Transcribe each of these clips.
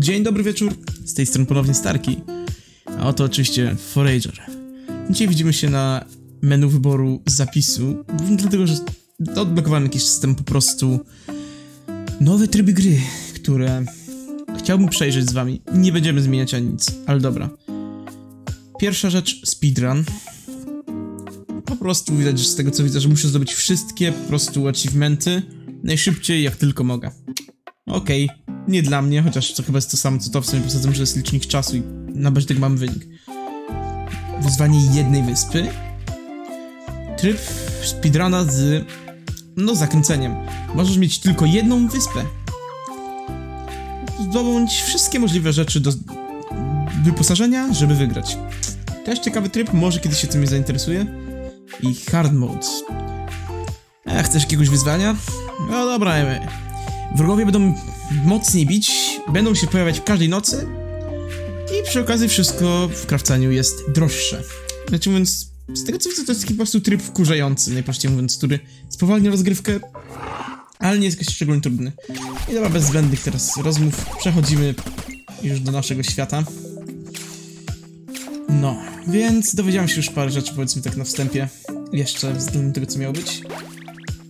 Dzień dobry wieczór, z tej strony ponownie Starki, a oto oczywiście Forager. Dzisiaj widzimy się na menu wyboru zapisu, dlatego, że odblokowałem jakiś system po prostu nowe tryby gry, które chciałbym przejrzeć z wami. Nie będziemy zmieniać ani nic, ale dobra. Pierwsza rzecz, speedrun. Po prostu widać że z tego co widzę, że muszę zdobyć wszystkie po prostu achievementy najszybciej jak tylko mogę. Okej, okay. Nie dla mnie, chociaż to chyba jest to samo co to, w sumie poza tym, że jest licznik czasu i na tak mamy wynik. Wyzwanie jednej wyspy. Tryb speedruna z, no, zakręceniem. Możesz mieć tylko jedną wyspę. Zdobądź wszystkie możliwe rzeczy do wyposażenia, żeby wygrać. Też ciekawy tryb, może kiedyś się tym zainteresuje. I hard mode. A, chcesz jakiegoś wyzwania? No dobra, Wrogowie będą mocniej bić, będą się pojawiać każdej nocy i przy okazji wszystko w krawcaniu jest droższe. Znaczy mówiąc, z tego co widzę to jest taki po prostu tryb wkurzający, najprościej mówiąc, który spowalnia rozgrywkę, ale nie jest jakiś szczególnie trudny. I dobra, bez zbędnych teraz rozmów, przechodzimy już do naszego świata. No, więc dowiedziałem się już parę rzeczy, powiedzmy tak na wstępie, jeszcze względem tego, co miało być.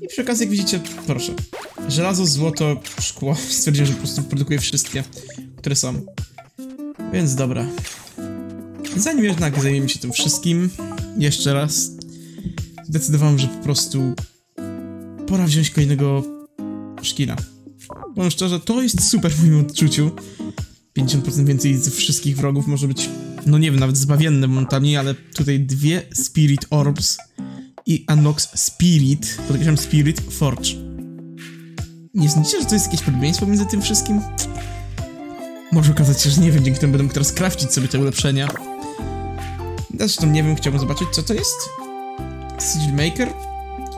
I przy okazji, jak widzicie, proszę, żelazo, złoto, szkło. Stwierdziłem, że po prostu produkuję wszystkie, które są. Więc dobra. Zanim jednak zajmiemy się tym wszystkim, jeszcze raz, zdecydowałem, że po prostu pora wziąć kolejnego szkina. Powiem szczerze, to jest super w moim odczuciu. 50% więcej z wszystkich wrogów może być, no nie wiem, nawet zbawienne momentami, ale tutaj dwie Spirit Orbs i Unlocks Spirit, podkreślam Spirit Forge. Nie sądzicie, że to jest jakieś podobieństwo między tym wszystkim? Może okazać się, że nie wiem, dzięki temu będę teraz craftić sobie te ulepszenia. Zresztą nie wiem, chciałbym zobaczyć, co to jest. Sigil Maker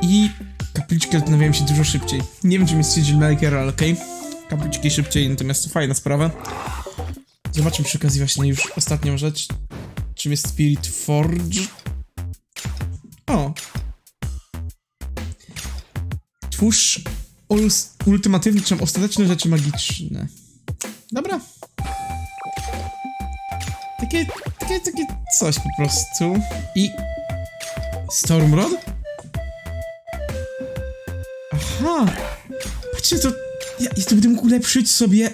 i kapliczki odnawiają się dużo szybciej. Nie wiem, czym jest Sigil Maker, ale okej. Okay. Kapliczki szybciej, natomiast to fajna sprawa. Zobaczmy przy okazji właśnie już ostatnią rzecz. Czym jest Spirit Forge? O! Twórz ultimatywne, czy ostateczne rzeczy magiczne. Dobra. Takie, takie, takie coś po prostu. I... Stormrod? Aha! Patrzcie, to... Ja, ja to będę mógł ulepszyć sobie...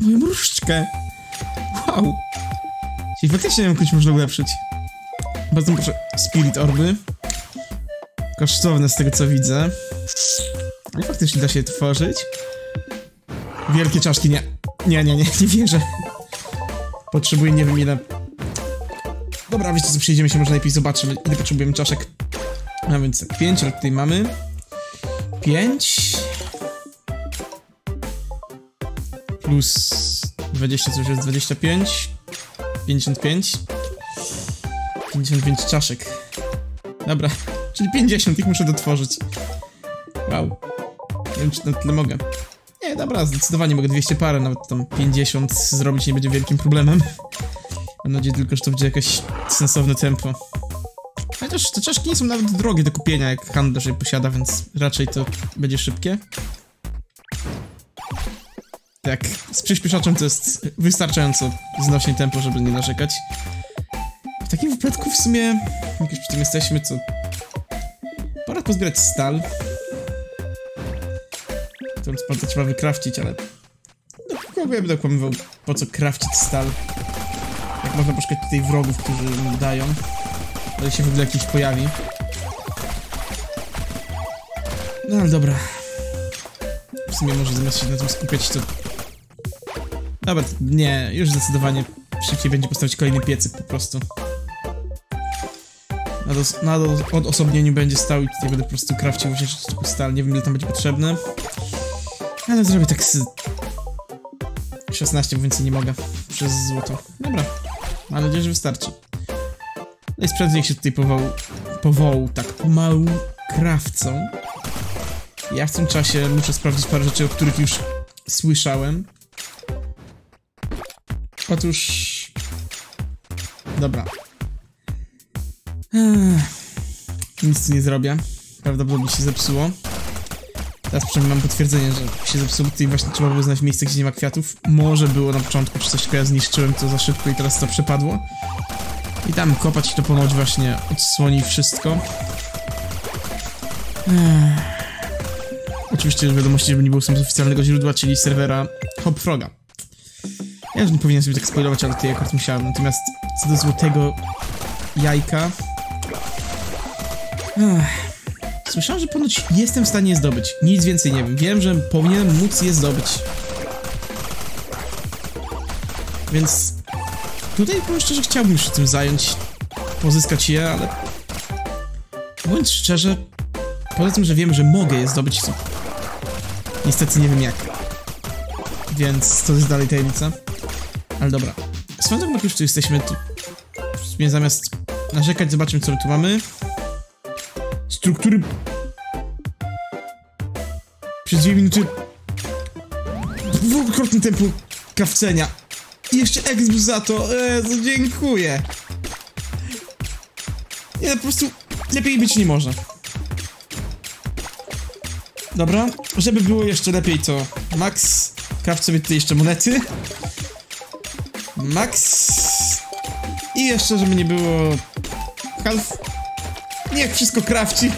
moją różdżkę. Wow! Czyli faktycznie jakąś można ulepszyć. Bardzo proszę, Spirit Orby. Kosztowne z tego co widzę. Ale faktycznie da się tworzyć. Wielkie czaszki, nie. Nie, nie, nie, nie wierzę. Potrzebuję nie wiem ile... Dobra, wiecie co, przejdziemy się, może najpierw zobaczymy, ile potrzebujemy czaszek. A więc tak, 5, ale tutaj mamy. 5. Plus 20, co już jest 25. 55. 55 czaszek. Dobra, czyli 50, ich muszę dotworzyć. Wow. Wiem, czy na tyle mogę. Nie, dobra, zdecydowanie mogę 200 parę, nawet tam 50 zrobić nie będzie wielkim problemem. Mam nadzieję tylko, że to będzie jakieś sensowne tempo. Chociaż te czaszki nie są nawet drogie do kupienia, jak handlarz je posiada, więc raczej to będzie szybkie. Tak, z przyspieszaczem to jest wystarczająco znośnie tempo, żeby nie narzekać. W takim wypadku w sumie, jak już przy tym jesteśmy, co... Pora pozbierać stal. Tą spartę trzeba wykrafcić, ale... No, kogo ja będę kłamywał, po co krafcić stal? Jak można poszukać tutaj wrogów, którzy mu dają. Ale się w ogóle jakiś pojawi. No ale dobra. W sumie może zamiast się na tym skupiać, to... Dobra, nie, już zdecydowanie szybciej będzie postawić kolejny piecyk po prostu. Na, na odosobnieniu będzie stał i tutaj będę po prostu krafcił właśnie stal. Nie wiem ile tam będzie potrzebne. Ale zrobię tak z... 16, bo więcej nie mogę. Przez złoto. Dobra. Mam nadzieję, że wystarczy. No i sprzęt niech się tutaj powołał, powołał tak pomału krawcą. Ja w tym czasie muszę sprawdzić parę rzeczy, o których już słyszałem. Otóż... Dobra. Ech. Nic nie zrobię. Prawdopodobnie się zepsuło. Teraz przynajmniej mam potwierdzenie, że się zepsuło i właśnie trzeba było znaleźć miejsce, gdzie nie ma kwiatów. Może było na początku, czy coś ja zniszczyłem to za szybko i teraz to przepadło. I tam kopać to ponoć właśnie odsłoni wszystko. Ech. Oczywiście wiadomości, żeby nie było z oficjalnego źródła, czyli serwera Hopfroga. Ja już nie powinienem sobie tak spoilować, ale tutaj akurat musiałem. Natomiast co do złotego jajka... Ech. Słyszałem, że ponoć jestem w stanie je zdobyć. Nic więcej nie wiem. Wiem, że powinienem móc je zdobyć. Więc tutaj powiem szczerze, chciałbym się tym zająć, pozyskać je, ale mówiąc szczerze, poza tym, że wiem, że mogę je zdobyć, to niestety nie wiem jak. Więc to jest dalej tajemnica. Ale dobra. Swoją drogą, jak już tu jesteśmy, to w sumie zamiast narzekać, zobaczmy, co my tu mamy. Struktury... Przez dwie minuty... Dwukrotne tempo krawcenia. I jeszcze exp za to. Jezu, dziękuję. Nie, po prostu lepiej być nie może. Dobra, żeby było jeszcze lepiej to Max, kraft sobie tutaj jeszcze monety. Max. I jeszcze, żeby nie było half. Niech wszystko krawci.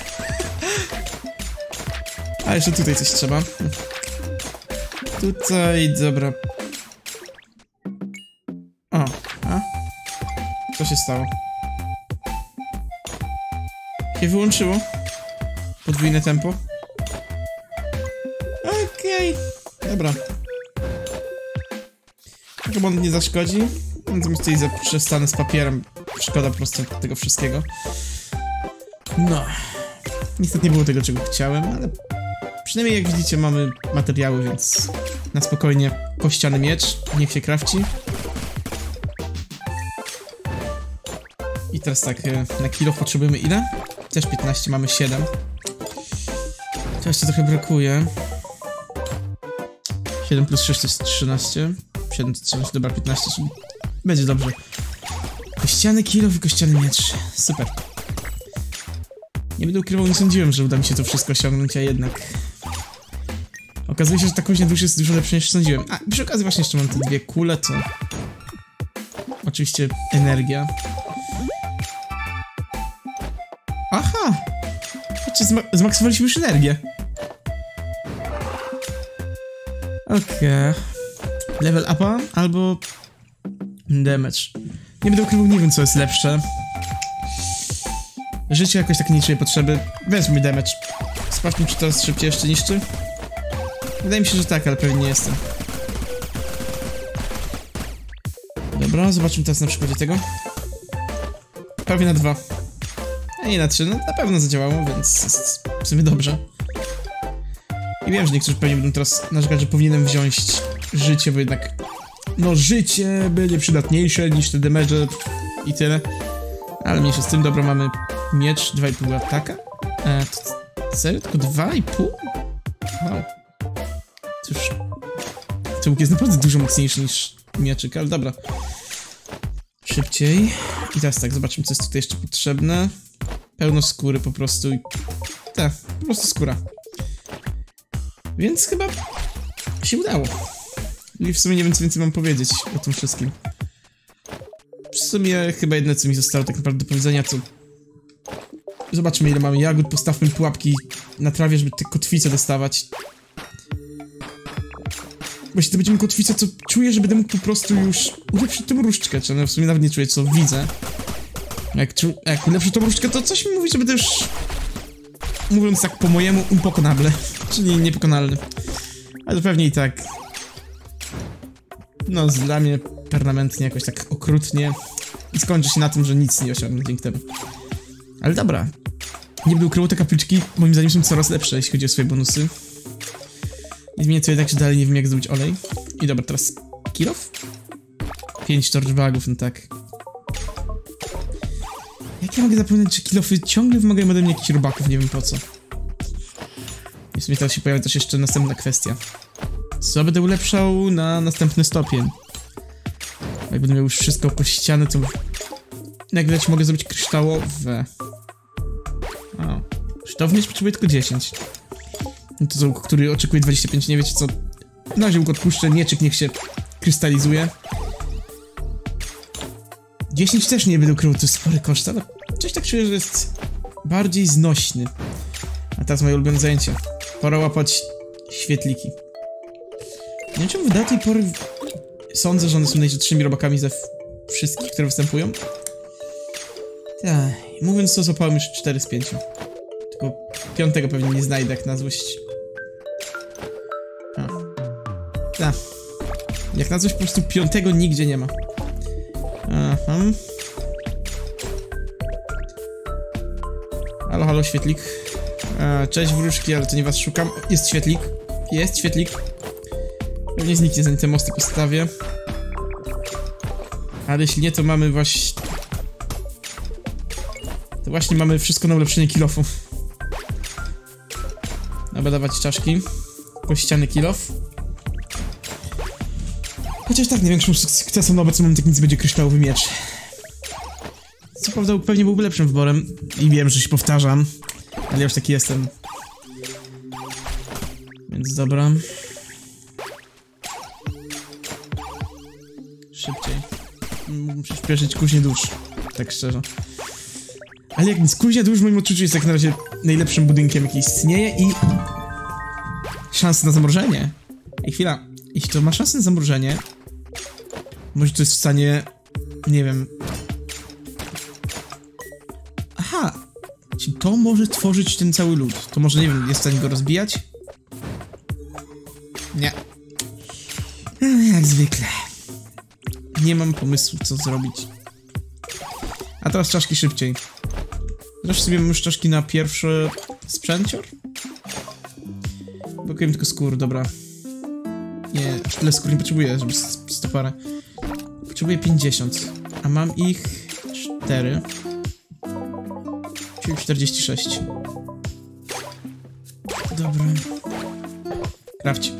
A jeszcze tutaj coś trzeba. Tutaj, dobra. O, a? Co się stało? Się wyłączyło? Podwójne tempo? Okej, okay. dobra. Chyba nie zaszkodzi. Natomiast tutaj zaprzestanę z papierem. Szkoda po prostu tego wszystkiego. No. Niestety nie było tego, czego chciałem, ale przynajmniej jak widzicie mamy materiały, więc na spokojnie kościany miecz, niech się krawci. I teraz tak, e, na kilo potrzebujemy ile? Też 15, mamy 7. To jeszcze trochę brakuje. 7 plus 6 to jest 13. 7 to 13, dobra, 15, czyli będzie dobrze. Kościany kilo kościany miecz. Super. Nie będę ukrywał, nie sądziłem, że uda mi się to wszystko osiągnąć, a jednak... Okazuje się, że ta koźnia dusz jest dużo lepsza niż sądziłem. A, przy okazji właśnie jeszcze mam te dwie kule, to... Oczywiście energia. Aha! Patrzcie, zma zmaksowaliśmy już energię. Okej. Okay. Level upa albo damage. Nie będę ukrywał, nie wiem co jest lepsze. Życie jakoś tak nie czuje potrzeby. Weźmy damage. Sprawdźmy, czy jest szybciej jeszcze niszczy. Wydaje mi się, że tak, ale pewnie nie jestem. Dobra, zobaczmy teraz na przykładzie tego. Prawie na dwa. A nie na trzy, no na pewno zadziałało, więc w sumie dobrze. I wiem, że niektórzy pewnie będą teraz narzekać, że powinienem wziąć życie, bo jednak... No, życie będzie przydatniejsze niż te damage i tyle. Ale mniejsze z tym, dobra, mamy miecz 2,5 ataka. E, to, serio? Tylko 2,5? Wow. Cóż... Łuk jest naprawdę dużo mocniejszy niż mieczyk, ale dobra. Szybciej. I teraz tak, zobaczmy, co jest tutaj jeszcze potrzebne. Pełno skóry po prostu i... Tak, po prostu skóra. Więc chyba się udało. I w sumie nie wiem, co więcej mam powiedzieć o tym wszystkim. W sumie chyba jedno, co mi zostało tak naprawdę do powiedzenia, to... Zobaczmy, ile mamy jagód, postawmy pułapki na trawie, żeby te kotwice dostawać. Właśnie to będziemy kotwice, co czuję, że będę mógł po prostu już ulepszyć tą różdżkę, czy no w sumie nawet nie czuję, co widzę. Jak, jak ulepszę tą różdżkę, to coś mi mówi, że będę już... Mówiąc tak po mojemu, unpokonable. Czyli niepokonalny. Ale pewnie i tak. No, dla mnie permanentnie jakoś tak okrutnie. I skończy się na tym, że nic nie osiągnę dzięki temu. Ale dobra. Nie będę ukrywał, te kapliczki moim zdaniem są coraz lepsze, jeśli chodzi o swoje bonusy. I zmienię to jednak, że dalej nie wiem jak zrobić olej. I dobra, teraz kilof? 5 torchbagów, no tak. Jak ja mogę zapomnieć, że kilofy ciągle wymagają ode mnie jakichś robaków, nie wiem po co. I w sumie teraz się pojawia też jeszcze następna kwestia. Co będę ulepszał na następny stopień? Jak będę miał już wszystko po ściany, to... Jak widać mogę zrobić kryształowe. Mieć potrzebuję tylko 10. To za łuk, który oczekuje 25, nie wiecie co. Na razie łuk odpuszczę, mieczyk niech się krystalizuje. 10 też nie będę ukrył, to spory koszt, ale coś tak czuję, że jest bardziej znośny. A teraz moje ulubione zajęcie. Pora łapać świetliki. Nie wiem, czemu do tej pory sądzę, że one są najrzedszymi robakami ze wszystkich, które występują. Tak, mówiąc to, złapałem już 4 z 5. Tylko piątego pewnie nie znajdę, jak na złość. A. Tak. Jak na coś po prostu piątego nigdzie nie ma. Aha. Halo, halo, świetlik. E, cześć wróżki, ale to nie was szukam. Jest świetlik. Jest świetlik. Pewnie zniknie, zanim te mosty postawię. Ale jeśli nie, to mamy właśnie... To właśnie mamy wszystko na ulepszenie kilofu. Dobra, dawać czaszki. Kościany kilof. Chociaż tak, największym sukcesem na obecny moment nic będzie kryształowy miecz. Co prawda pewnie byłby lepszym wyborem i wiem, że się powtarzam, ale już taki jestem. Więc dobra. Szybciej. Mógłbym przyspieszyć kuźnię dusz, tak szczerze. Ale jak nic, kuźnia dusz w moim odczuciu jest jak na razie najlepszym budynkiem jaki istnieje i... Szanse na zamrożenie. I chwila, jeśli to ma szansę na zamrożenie, może to jest w stanie, nie wiem... Aha! Czy to może tworzyć ten cały lód? To może, nie wiem, jest w stanie go rozbijać? Nie. Jak zwykle. Nie mam pomysłu, co zrobić. A teraz czaszki szybciej. Zresztą sobie już czaszki na pierwszy sprzęcior? Brakuje mi tylko skór, dobra. Nie, tyle skór nie potrzebuję, żeby stoparę. Potrzebuję 50, a mam ich 4. Czyli 46. Dobra. Krawcie.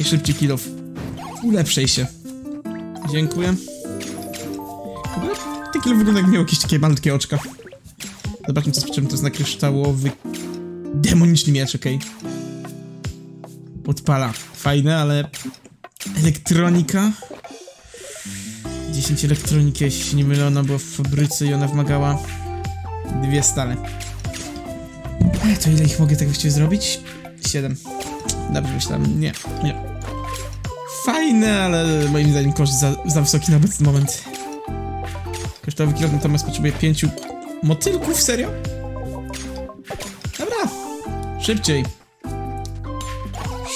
I szybciej kilof. Ulepszej się. Dziękuję. Ten kilof wygląda jak miał jakieś takie malutkie oczka. Zobaczmy co czym to jest na kryształowy... Demoniczny miecz, okej. Okay. Podpala. Fajne, ale... Elektronika? 10 elektroniki, jeśli się nie mylę, ona była w fabryce i ona wymagała dwie stale. E, to ile ich mogę tak właściwie zrobić? 7. Dobrze myślałem. Nie, nie. Fajne, ale moim zdaniem koszt za, za wysoki na obecny moment. Kosztowy kilo natomiast potrzebuje pięciu motylków, serio? Szybciej.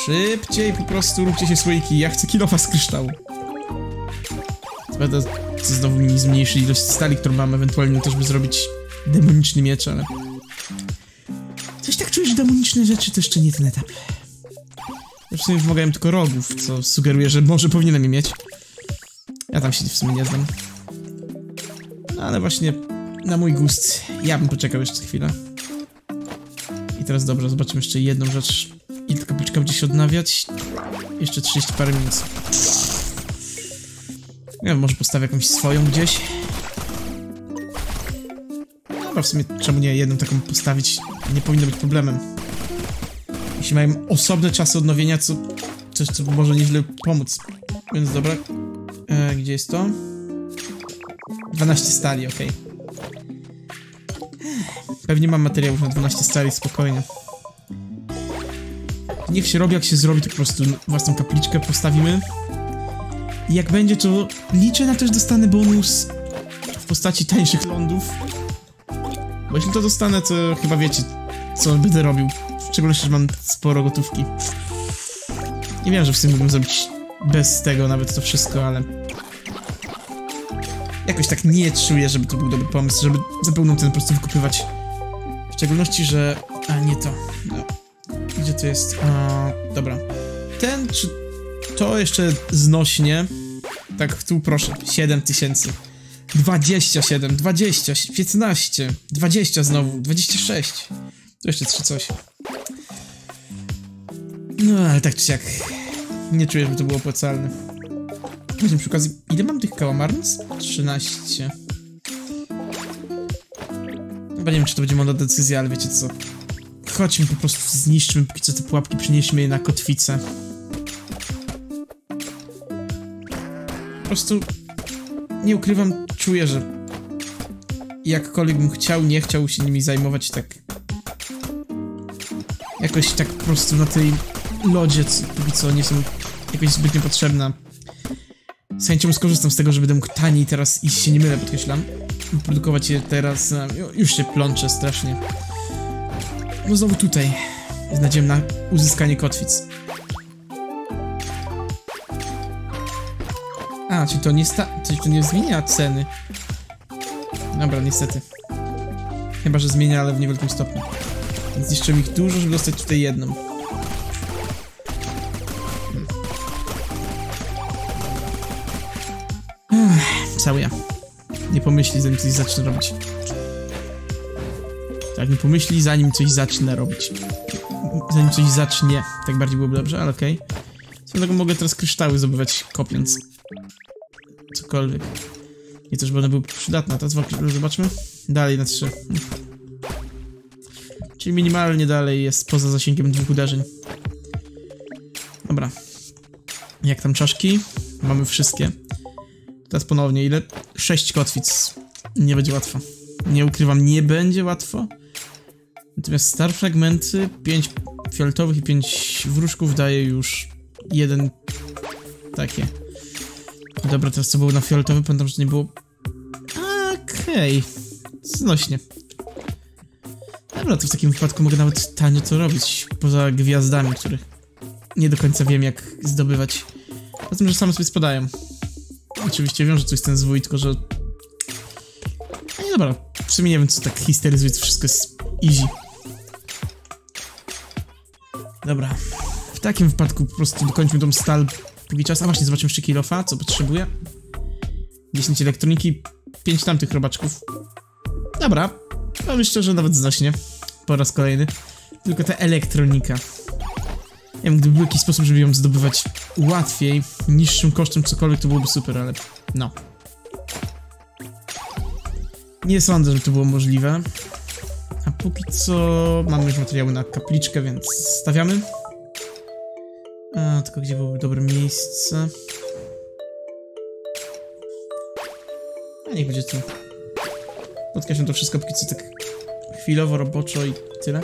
Szybciej po prostu róbcie się słoiki. Ja chcę kilofa z kryształu. Prawda, znowu mi zmniejszy ilość stali, którą mam ewentualnie też, by zrobić demoniczny miecz, ale... Coś tak czuję, że demoniczne rzeczy to jeszcze nie ten etap. Ja w sumie wymagają tylko rogów, co sugeruje, że może powinienem je mieć. Ja tam się w sumie nie znam. No, ale właśnie na mój gust ja bym poczekał jeszcze chwilę. I teraz dobrze, zobaczymy jeszcze jedną rzecz. I tylko będzie się odnawiać. Jeszcze 30 parę minut. Nie wiem, może postawię jakąś swoją gdzieś. Dobra, w sumie czemu nie jedną taką postawić? Nie powinno być problemem. Jeśli mają osobne czasy odnowienia, co coś, co może nieźle pomóc. Więc dobra. E, gdzie jest to? 12 stali, ok. Pewnie mam materiałów na 12 stali, spokojnie. Niech się robi, jak się zrobi, to po prostu własną kapliczkę postawimy. I jak będzie, to liczę na to, że dostanę bonus w postaci tańszych lądów. Bo jeśli to dostanę, to chyba wiecie, co będę robił. W szczególności, że mam sporo gotówki. Nie wiem, że w sumie mógłbym zrobić bez tego nawet to wszystko, ale... Jakoś tak nie czuję, żeby to był dobry pomysł, żeby za pełną ten po prostu wykupywać. Szczególności, że... A, nie to. No. Gdzie to jest? A, dobra. Ten, czy to jeszcze znośnie? Tak, tu proszę. 7 tysięcy. 27, 20, 15, 20 znowu, 26. Tu jeszcze trzy coś. No, ale tak czy siak. Nie czuję, żeby to było opłacalne. Weźmy przy okazji, ile mam tych kałamarnic? 13. Nie wiem, czy to będzie mądra decyzja, ale wiecie co. chodźmy po prostu zniszczmy póki co te pułapki, przynieśmy je na kotwicę. Po prostu nie ukrywam, czuję, że jakkolwiek bym chciał, nie chciał się nimi zajmować tak jakoś tak po prostu na tej lodzie, co, póki co nie są jakoś zbytnio potrzebna. Z chęcią skorzystam z tego, że będę mógł taniej teraz, i się nie mylę, podkreślam, produkować je teraz, a, już się plączę strasznie. No znowu tutaj, z nadzieją na uzyskanie kotwic. A, czy to nie sta... Czy to nie zmienia ceny? Dobra, niestety. Chyba, że zmienia, ale w niewielkim stopniu. Więc jeszcze ich dużo, żeby dostać tutaj jedną. Ech, cały ja. Nie pomyśli, zanim coś zacznę robić. Tak, nie pomyśli, zanim coś zacznę robić. Zanim coś zacznie. Tak bardziej byłoby dobrze, ale okej. Okay. Drogą mogę teraz kryształy zdobywać kopiąc. Cokolwiek. Nie to, żeby one były przydatne. Teraz zobaczmy. Dalej na trzy. Czyli minimalnie dalej jest poza zasięgiem dwóch uderzeń. Dobra. Jak tam czaszki? Mamy wszystkie. Teraz ponownie, ile? Sześć kotwic. Nie będzie łatwo. Nie ukrywam, nie będzie łatwo. Natomiast star fragmenty, pięć fioletowych i pięć wróżków daje już jeden takie. Dobra, teraz co było na fioletowy? Pamiętam, że nie było... Okej. Okay. Znośnie. Dobra, to w takim wypadku mogę nawet tanio to robić, poza gwiazdami, których nie do końca wiem jak zdobywać. Poza tym, że same sobie spadają. Oczywiście wiem, że jest ten zwój, tylko że... Nie dobra, w sumie nie wiem co tak histeryzuje, to wszystko jest easy. Dobra. W takim wypadku po prostu dokończmy tą stal póki czas. A właśnie, zobaczymy jeszcze kilofa, co potrzebuję. 10 elektroniki, 5 tamtych robaczków. Dobra, no myślę, że nawet znośnie. Po raz kolejny. Tylko ta elektronika. Nie wiem, gdyby był jakiś sposób, żeby ją zdobywać łatwiej, niższym kosztem cokolwiek, to byłoby super, ale no. Nie sądzę, że to było możliwe. A póki co mamy już materiały na kapliczkę, więc stawiamy. A, tylko gdzie byłoby dobre miejsce? A niech będzie tu. Podkreślam to wszystko póki co tak chwilowo, roboczo i tyle.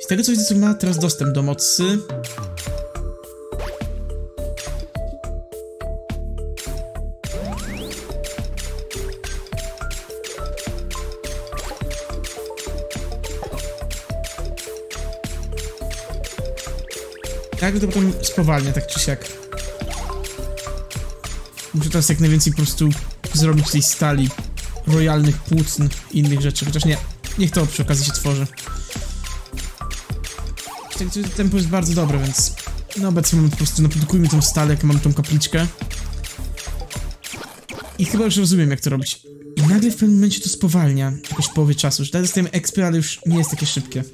Z tego co widzę, to ma teraz dostęp do mocy. Tak, to potem spowalnia, tak czy siak. Muszę teraz jak najwięcej po prostu zrobić tej stali, royalnych płótn i innych rzeczy, chociaż nie, niech to przy okazji się tworzy. Tak, tempo jest bardzo dobre, więc no obecnie mamy po prostu, naprodukujmy tą stalę, jak mam tą kapliczkę. I chyba już rozumiem, jak to robić. I nagle w pewnym momencie to spowalnia, jakoś połowie czasu, że dostajemy XP, ale już nie jest takie szybkie.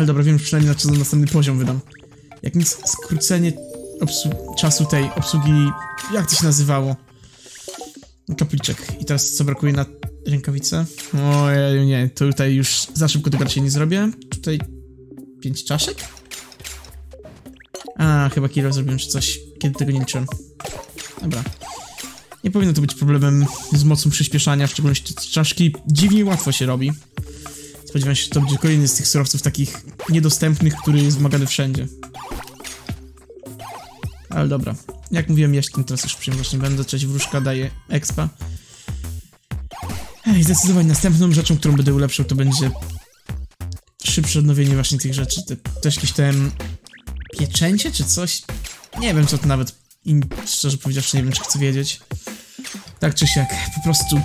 Ale dobra, wiem przynajmniej na co następny poziom wydam. Jak nic, skrócenie czasu tej obsługi... Jak to się nazywało? Kapliczek. I teraz co brakuje na rękawice? Ojej, nie, to tutaj już za szybko tego raczej nie zrobię. Tutaj... Pięć czaszek? A, chyba kilo zrobiłem czy coś, kiedy tego nie liczyłem. Dobra. Nie powinno to być problemem z mocą przyspieszania, w szczególności czaszki dziwnie łatwo się robi. Spodziewam się, że to będzie kolejny z tych surowców takich niedostępnych, który jest wymagany wszędzie. Ale dobra. Jak mówiłem, ja się tym teraz już przyjemność nie będę. Cześć wróżka daje expa. Ej, zdecydowanie następną rzeczą, którą będę ulepszył, to będzie szybsze odnowienie właśnie tych rzeczy. Te, też jakieś tam pieczęcie czy coś? Nie wiem co to nawet, i szczerze powiedziawszy nie wiem czy chcę wiedzieć. Tak czy siak, po prostu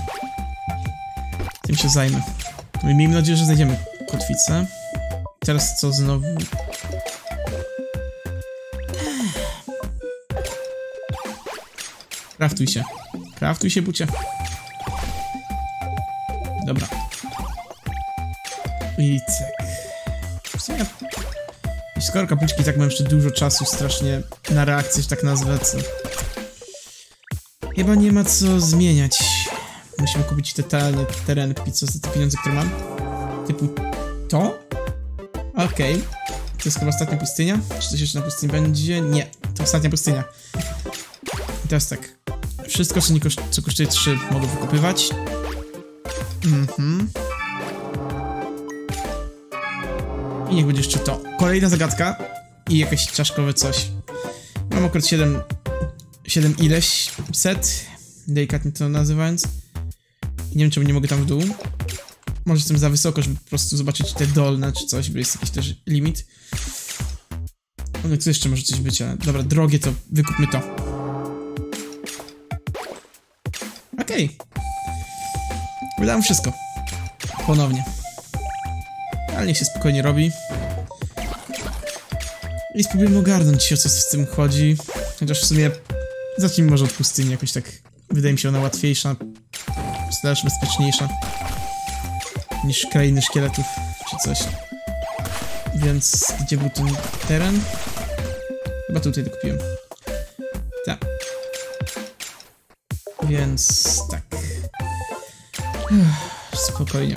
tym się zajmę. Miejmy nadzieję, że znajdziemy kotwicę. Teraz co znowu? Kraftuj się. Kraftuj się, bucie. Dobra. I cyk. Skoro kapliczki tak mam jeszcze dużo czasu strasznie na reakcję, że tak nazwę, co... Chyba nie ma co zmieniać. Musimy kupić totalnie teren, kupić co za te pieniądze, które mam. Typu to? Okej. To jest chyba ostatnia pustynia? Czy coś jeszcze na pustyni będzie? Nie, to ostatnia pustynia. I teraz tak. Wszystko, co, nie koszt co kosztuje 3, mogę wykupywać. Mhm. I niech będzie jeszcze to. Kolejna zagadka. I jakieś czaszkowe coś. Mam akurat 7... 7 ileś set. Delikatnie to nazywając. Nie wiem, czemu nie mogę tam w dół. Może jestem za wysoko, żeby po prostu zobaczyć te dolne czy coś, bo jest jakiś też limit. No co jeszcze może coś być, ale dobra, drogie to wykupmy to. Okej. Okay. Wydałem wszystko. Ponownie. Ale niech się spokojnie robi. I spróbujemy ogarnąć o co z tym chodzi. Chociaż w sumie zacznijmy może od pustyni, jakoś tak wydaje mi się ona łatwiejsza, slash bezpieczniejsza niż krainy szkieletów czy coś. Więc gdzie był ten teren? Chyba tutaj to kupiłem. Tak. Więc tak. Spokojnie.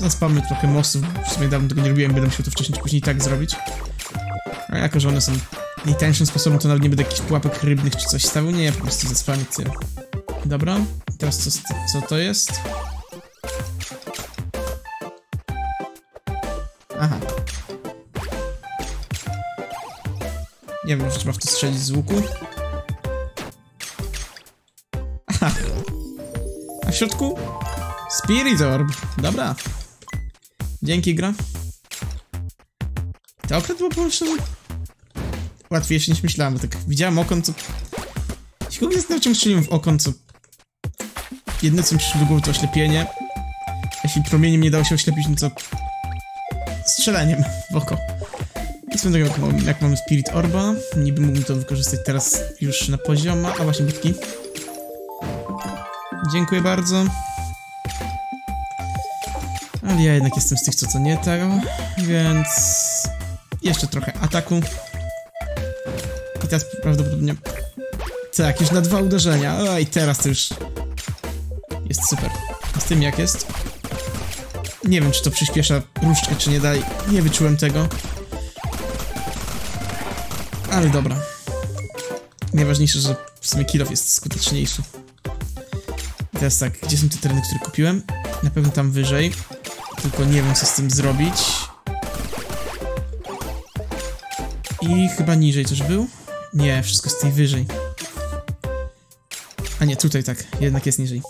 Zaspamy trochę mostów, w sumie dawno tego nie robiłem, będę musiał to wcześniej później tak zrobić. A jako, że one są najtańszym sposobem, to nawet nie będę jakichś pułapek rybnych czy coś stawił. Nie, po prostu zaspamy tyle. Dobra, teraz co, co to jest? Aha. Nie wiem, czy trzeba w to strzelić z łuku. Aha. A w środku? Spirit Orb. Dobra. Dzięki, gra. To akurat było połączone łatwiejsze niż myślałem, bo tak widziałem okon, co... Kogoś zastanawiam, czemu strzeliłem w okon, co... Jedno, co mi przyszło do głowy, to oślepienie. Jeśli promieniem nie dało się oślepić, no to... Strzeleniem w oko. I swoją drogą, jak, mam, jak mamy Spirit Orba, niby mógłbym to wykorzystać teraz już na poziomach. A właśnie, bitki. Dziękuję bardzo. Ale ja jednak jestem z tych, co co nie tego, więc... Jeszcze trochę ataku. I teraz prawdopodobnie... Tak, już na dwa uderzenia. O, i teraz to już... Super. A z tym jak jest? Nie wiem, czy to przyspiesza różdżkę, czy nie dalej. Nie wyczułem tego. Ale dobra. Najważniejsze, że w sumie kill jest skuteczniejszy. I teraz tak, gdzie są te tereny, które kupiłem? Na pewno tam wyżej. Tylko nie wiem, co z tym zrobić. I chyba niżej coś był? Nie, wszystko z tej wyżej. A nie, tutaj tak, jednak jest niżej.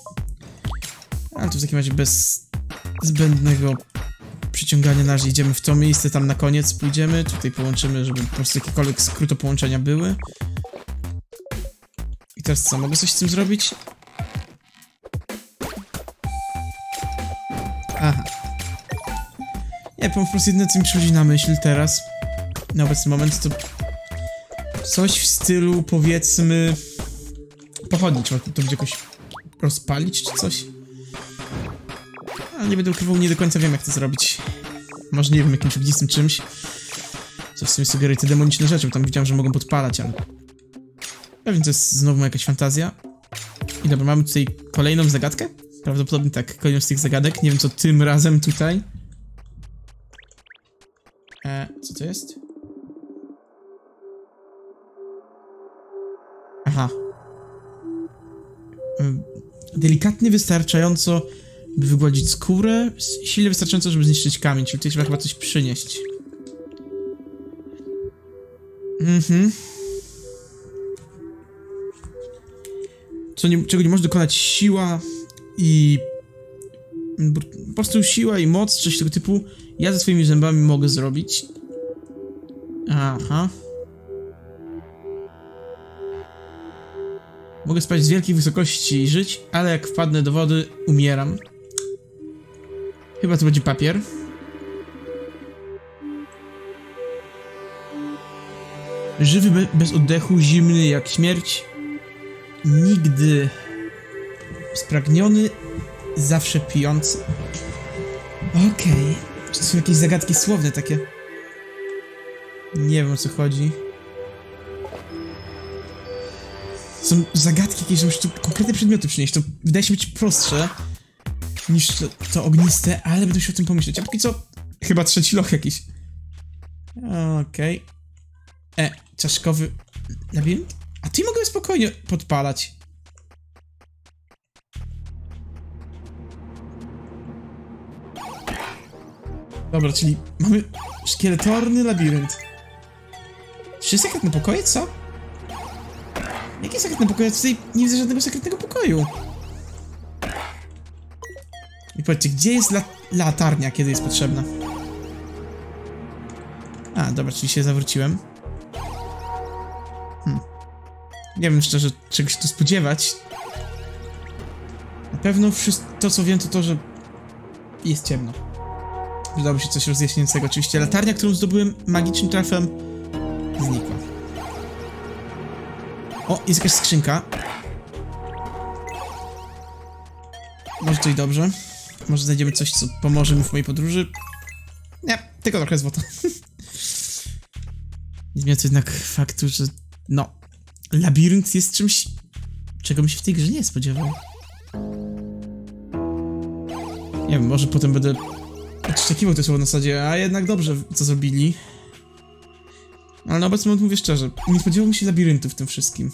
Tu w takim razie bez zbędnego przyciągania na razie idziemy w to miejsce, tam na koniec pójdziemy, tutaj połączymy, żeby po prostu jakiekolwiek skróto połączenia były. I teraz co, mogę coś z tym zrobić? Aha. Nie, po prostu jedyne co mi przychodzi na myśl teraz, na obecny moment, to coś w stylu, powiedzmy, pochodni, trzeba to będzie jakoś rozpalić czy coś? Ale nie będę ukrywał, nie do końca wiem jak to zrobić. Może nie wiem, jakimś ognistym czymś. Co w sumie sugeruje te demoniczne rzeczy, bo tam widziałem, że mogą podpalać, ale... Pewnie to jest znowu jakaś fantazja. I dobra, mamy tutaj kolejną zagadkę? Prawdopodobnie tak, kolejną z tych zagadek. Nie wiem, co tym razem tutaj. E, co to jest? Aha. Delikatny, wystarczająco, by wygładzić skórę, silnie wystarczająco, żeby zniszczyć kamień, czyli tutaj trzeba chyba coś przynieść. Mhm. Co nie, czego nie może dokonać siła i... Po prostu siła i moc, coś tego typu, ja ze swoimi zębami mogę zrobić. Aha. Mogę spać z wielkiej wysokości i żyć, ale jak wpadnę do wody, umieram. Chyba to będzie papier. Żywy be bez oddechu, zimny jak śmierć. Nigdy spragniony, zawsze pijący. Okej. Okay. Czy to są jakieś zagadki słowne takie? Nie wiem o co chodzi. są zagadki jakieś, że musisz tu konkretne przedmioty przynieść. To wydaje się być prostsze niż to, to ogniste, ale będę się o tym pomyśleć. A póki co, chyba trzeci loch jakiś. Okej. E, czaszkowy labirynt? A ty mogę spokojnie podpalać. Dobra, czyli mamy szkieletorny labirynt. Czy sekretne pokoje, co? Jakie sekretne pokoje? Tutaj nie widzę żadnego sekretnego pokoju. I powiedzcie, gdzie jest la latarnia, kiedy jest potrzebna? A, dobra, czyli się zawróciłem. Hmm. Nie wiem szczerze, czego się tu spodziewać. Na pewno wszystko, to, co wiem, to to, że jest ciemno. Wydało się coś rozjaśniającego. Oczywiście latarnia, którą zdobyłem magicznym trafem, znikła. O, jest jakaś skrzynka. Może i dobrze. Może znajdziemy coś, co pomoże mi w mojej podróży. Nie, tylko trochę złota. Nie zmienia to jednak faktu, że no, labirynt jest czymś, czego mi się w tej grze nie spodziewał. Nie wiem, może potem będę odszczekiwał te słowo na zasadzie, a jednak dobrze, co zrobili. Ale na obecny moment mówię szczerze, nie spodziewał mi się labiryntu w tym wszystkim.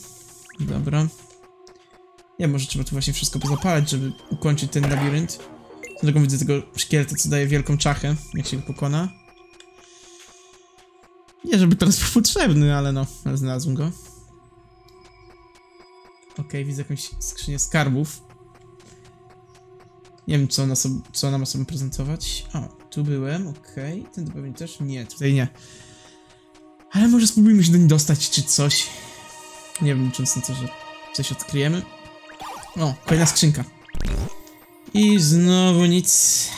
Dobra. Nie może trzeba tu właśnie wszystko pozapalać, żeby ukończyć ten labirynt. Dlatego widzę tego szkieleta, co daje wielką czachę, jak się go pokona. Nie, żeby teraz był potrzebny, ale no, ale znalazłem go. Okay, widzę jakąś skrzynię skarbów. Nie wiem, co ona, co ma sobie prezentować. O, tu byłem. Okay. Ten to pewnie też? Nie, tutaj nie. Ale może spróbujmy się do niej dostać, czy coś. Nie wiem, licząc na to, że coś odkryjemy. O, kolejna skrzynka. I znowu nic.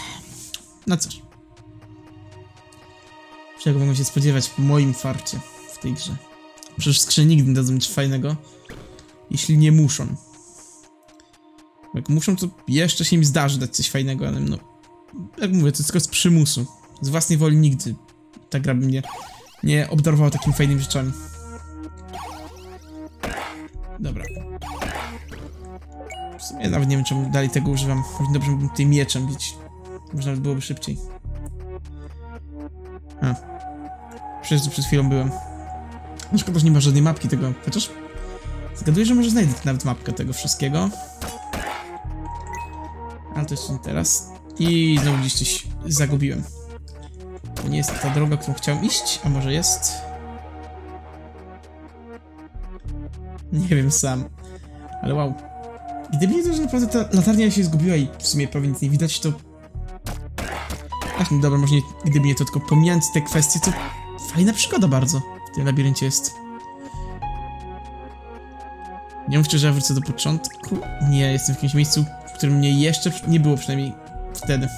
No cóż. Czego mogą się spodziewać po moim farcie w tej grze? Przecież skrzyni nigdy nie dadzą nic fajnego, jeśli nie muszą. Jak muszą, to jeszcze się im zdarzy dać coś fajnego, ale no... Jak mówię, to tylko z przymusu. Z własnej woli nigdy ta gra by mnie nie obdarowała takimi fajnymi rzeczami. Dobra. W sumie nawet nie wiem, czemu dalej tego używam. Równie dobrze mógłbym tutaj mieczem bić. Może nawet byłoby szybciej. A. Przecież tu przed chwilą byłem. No szkoda, że nie ma żadnej mapki tego, chociaż... Zgaduję, że może znajdę nawet mapkę tego wszystkiego. Ale to jeszcze nie teraz. I znowu gdzieś coś zagubiłem. To nie jest ta droga, którą chciałem iść, a może jest? Nie wiem sam. Ale wow. Gdyby nie to, że naprawdę ta latarnia się zgubiła i w sumie prawie nic nie widać, to... Ach, no dobra, może nie, gdyby nie to, tylko pomijając te kwestie, to fajna przygoda bardzo w tym labiryncie jest. Nie mówcie, że ja wrócę do początku. Nie, jestem w jakimś miejscu, w którym mnie jeszcze nie było, przynajmniej wtedy.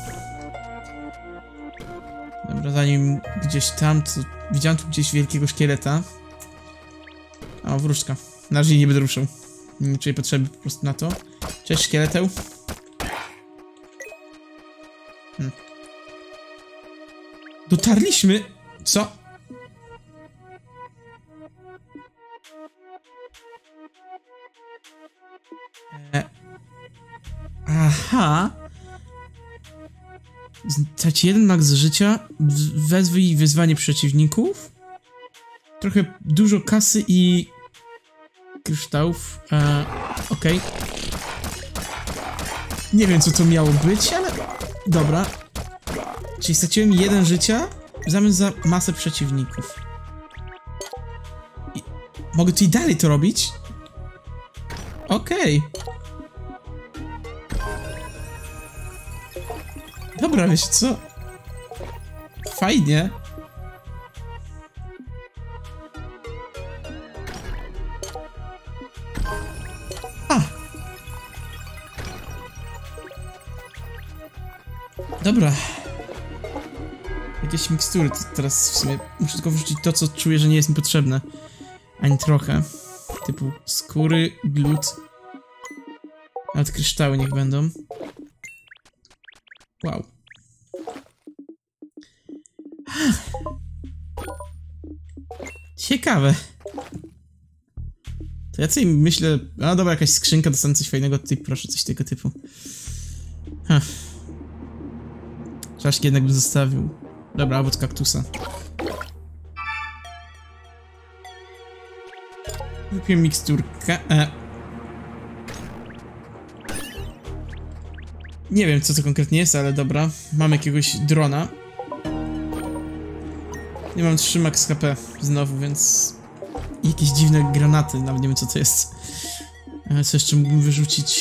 Dobra, zanim gdzieś tam, to widziałem tu gdzieś wielkiego szkieleta. O, wróżka. Na razie nie będę ruszał. Nie czuję potrzeby po prostu na to. Cześć, szkieleteł. Hmm. Dotarliśmy! Co? E... Aha. Straci jeden max życia, wezwij wyzwanie przeciwników. Trochę dużo kasy i kryształów. E, Okej. Okay. Nie wiem, co to miało być, ale... Dobra. Czyli straciłem jeden życia w zamian za masę przeciwników. I mogę tu i dalej to robić? Okej. Okay. Dobra, wiesz co? Fajnie. Dobra. Jakieś mikstury, teraz w sumie muszę tylko wrzucić to, co czuję, że nie jest mi potrzebne. Ani trochę. Typu skóry, glut. Nawet kryształy niech będą. Wow. Ciekawe. To ja sobie myślę, a dobra, jakaś skrzynka, dostanę coś fajnego, tutaj proszę, coś tego typu. Huh. Czaszki jednak bym zostawił. Dobra, owoc kaktusa. Kupiłem miksturkę. E. Nie wiem, co to konkretnie jest, ale dobra. Mam jakiegoś drona. Nie mam 3 max HP znowu, więc... Jakieś dziwne granaty, nawet nie wiem co to jest. E, Co jeszcze mógłbym wyrzucić?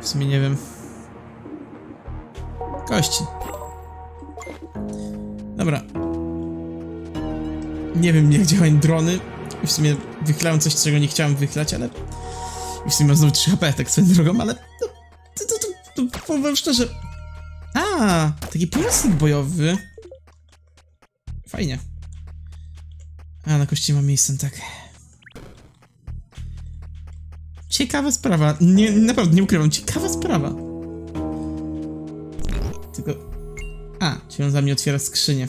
W sumie nie wiem. Kości. Dobra. Nie wiem jak działają drony. W sumie wychylają coś, czego nie chciałem wychlać, ale... I w sumie mam znowu 3 HP, tak swoją drogą, ale... To, to, to, to, to powiem szczerze... A, taki pomocnik bojowy. Fajnie. A, na kości mam miejsce, tak. Ciekawa sprawa. Nie, naprawdę, nie ukrywam. Ciekawa sprawa. Tylko... A, on za mnie otwiera skrzynię.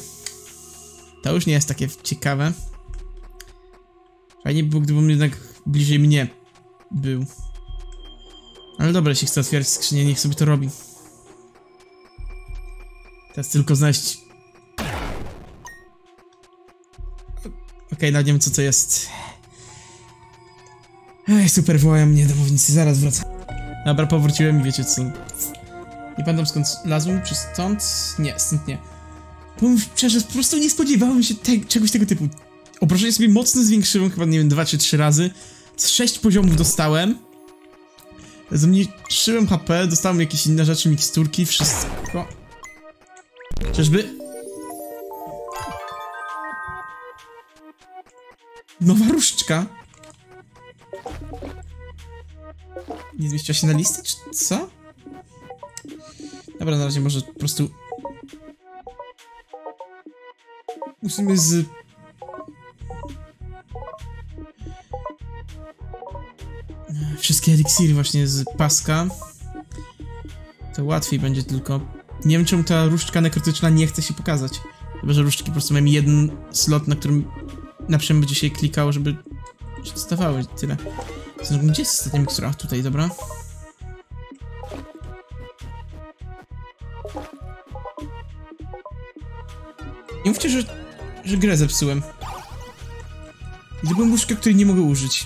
To już nie jest takie ciekawe. Fajnie by było, gdyby on jednak bliżej mnie był. Ale dobra, jeśli chce otwierać skrzynię, niech sobie to robi. Teraz tylko znaleźć... Okej, nawet nie wiem co to jest. Ej, super, wołają mnie domownicy, zaraz wracam. Dobra, powróciłem i wiecie co. Nie pamiętam skąd lazłem, czy stąd? Nie, stąd nie. Powiem szczerze, po prostu nie spodziewałem się te, czegoś tego typu. Obrażenie sobie mocno zwiększyłem, chyba nie wiem, dwa czy trzy razy. Z sześć poziomów dostałem. Zmniejszyłem HP, dostałem jakieś inne rzeczy, miksturki, wszystko. Czyżby? Nowa różdżka. Nie zmieściła się na listę, czy co? Dobra, na razie może po prostu... Musimy z... Wszystkie eliksiry właśnie z paska. To łatwiej będzie tylko... Nie wiem czemu ta różdżka nekrotyczna nie chce się pokazać. Chyba, że różdżki po prostu mają jeden slot, na którym na przykład będzie się klikało, żeby się dostawały, tyle. Gdzie jest ostatnia mikstura? Tutaj, dobra. Nie mówcie, że, że grę zepsułem. Gdybym łóżka, której nie mogę użyć.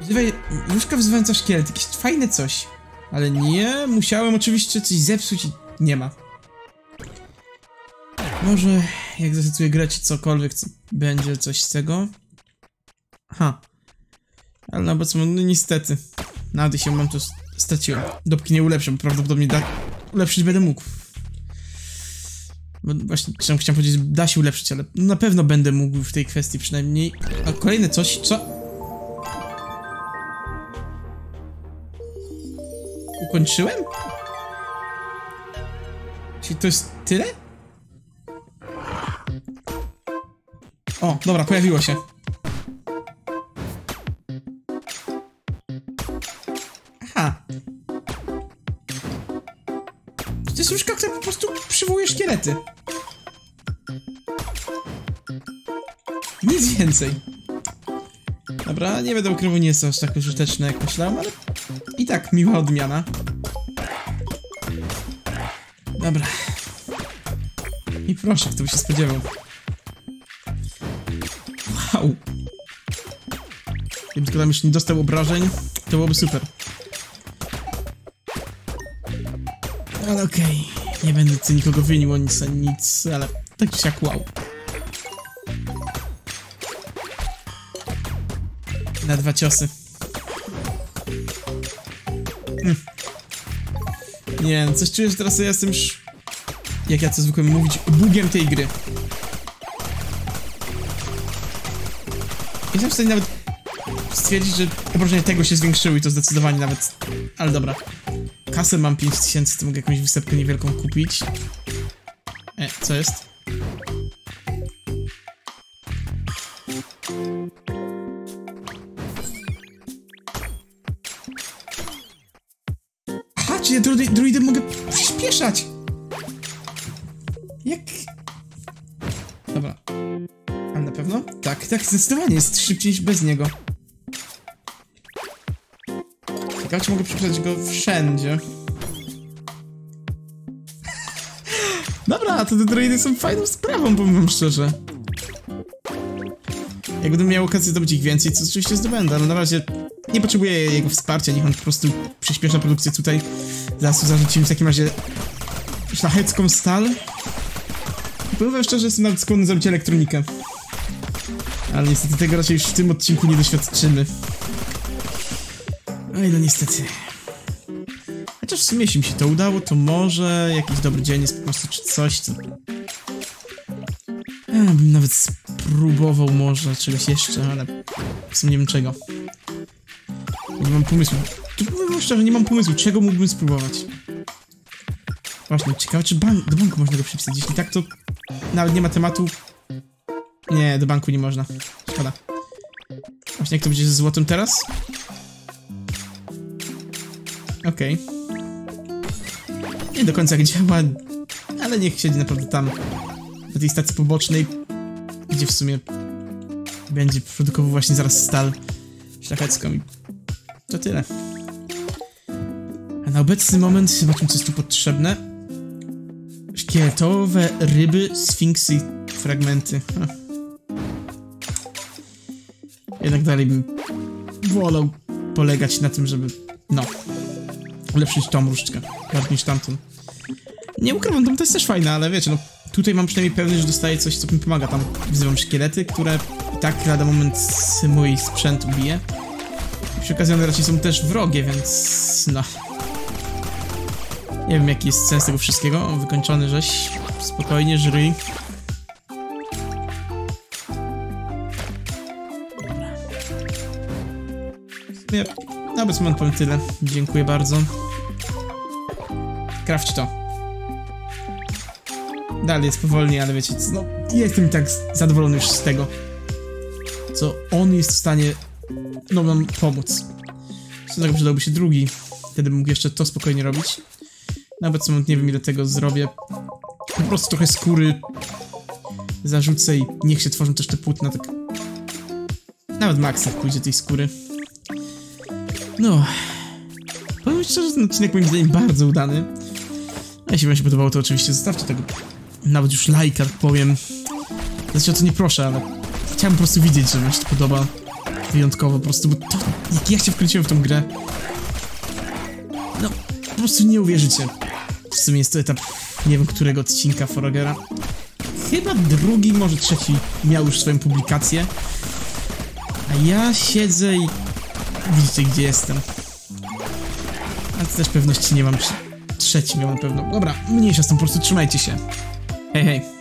Wzywaj, łóżka wzywająca szkielet, jakieś fajne coś. Ale nie, musiałem oczywiście coś zepsuć i nie ma. Może jak zdecyduję grać cokolwiek, co będzie coś z tego. Ha. Ale na obecną, no niestety. Nawet się mam to straciłem. Dopóki nie ulepszę, prawdopodobnie da... ulepszyć będę mógł. Bo właśnie chciałem, chciałem powiedzieć, da się ulepszyć, ale na pewno będę mógł w tej kwestii przynajmniej. A kolejne coś, co? Ukończyłem? Czyli to jest tyle? O, dobra, pojawiło się. Szkielety. Nic więcej. Dobra, nie będę ukrywał, nie to aż tak użyteczne jak myślałem, ale i tak miła odmiana. Dobra. I proszę, kto by się spodziewał. Wow. Gdyby tylko tam już nie dostał obrażeń, to byłoby super. Ale okej, nie będę tu nikogo winił o nic, nic, ale tak siak wow. Na dwa ciosy. Mm. Nie, no coś czuję, że teraz ja jestem już... Jak ja to zwykłem mówić, bugiem tej gry. Jestem w stanie nawet stwierdzić, że obrażenia tego się zwiększyły i to zdecydowanie nawet... Ale dobra kasę mam 5000, to mogę jakąś wysepkę niewielką kupić. E, co jest? Aha, czyli druidy, druidy mogę przyspieszać! Jak... Dobra. A na pewno? Tak, tak, zdecydowanie jest szybciej niż bez niego. Ciekawe, czy mogę przeczytać go wszędzie. Dobra, to te droidy są fajną sprawą, powiem szczerze. Jak będę miał okazję zdobyć ich więcej, to oczywiście zdobędę, ale na razie nie potrzebuję jego wsparcia, niech on po prostu przyspiesza produkcję tutaj. Zaraz zarzucimy w takim razie szlachecką stal. I powiem szczerze, jestem nawet skłonny zrobić elektronikę. Ale niestety tego raczej już w tym odcinku nie doświadczymy. Oj, no niestety. Chociaż w sumie, jeśli mi się to udało, to może jakiś dobry dzień jest po prostu czy coś, co... Ja bym nawet spróbował może czegoś jeszcze, ale w sumie nie wiem czego. Nie mam pomysłu. Tu powiem szczerze, nie mam pomysłu, czego mógłbym spróbować. Właśnie, ciekawe czy bank, do banku można go przypisać. Jeśli tak, to nawet nie ma tematu. Nie, do banku nie można. Szkoda. Właśnie jak to będzie ze złotem teraz? Okej. Nie do końca jak działa, ale niech siedzi naprawdę tam, na tej stacji pobocznej, gdzie w sumie będzie produkował właśnie zaraz stal szlachecką i to tyle. A na obecny moment zobaczmy co jest tu potrzebne. Szkieletowe ryby, sfinksy, fragmenty. Ha. Jednak dalej bym wolał polegać na tym, żeby, no, ulepszyć tą różdżkę, bardziej niż tamtą. Nie ukrywam, to jest też fajne, ale wiecie, no, tutaj mam przynajmniej pewność, że dostaję coś, co mi pomaga. Tam wzywam szkielety, które i tak lada moment mój sprzęt ubije. Przy okazji one raczej są też wrogie, więc no. Nie wiem jaki jest sens tego wszystkiego. Wykończony żeś. Spokojnie, żryj. Dobra. Obecny moment powiem tyle. Dziękuję bardzo. Krawcie to. Dalej jest powolnie, ale wiecie, no jestem tak zadowolony już z tego, co on jest w stanie no, nam pomóc. Co tak przydałby się drugi, wtedy mógł jeszcze to spokojnie robić. Na obecny moment nie wiem ile tego zrobię. Po prostu trochę skóry zarzucę i niech się tworzą też te płótna, tak... Nawet maksa pójdzie tej skóry. No... Powiem szczerze, ten odcinek moim zdaniem bardzo udany. A jeśli wam się podobało, to oczywiście zostawcie tego nawet już lajka, tak powiem. Znaczy o to nie proszę, ale chciałem po prostu widzieć, że wam się to podoba. Wyjątkowo po prostu, bo to, jak ja się wkręciłem w tą grę, no, po prostu nie uwierzycie. W sumie jest to etap, nie wiem którego odcinka Foragera. Chyba drugi, może trzeci miał już swoją publikację. A ja siedzę i widzicie gdzie jestem. Ale też pewności nie mam, trzeci miał na pewno. Dobra, mniejsza z tym, po prostu trzymajcie się. Hej, hej.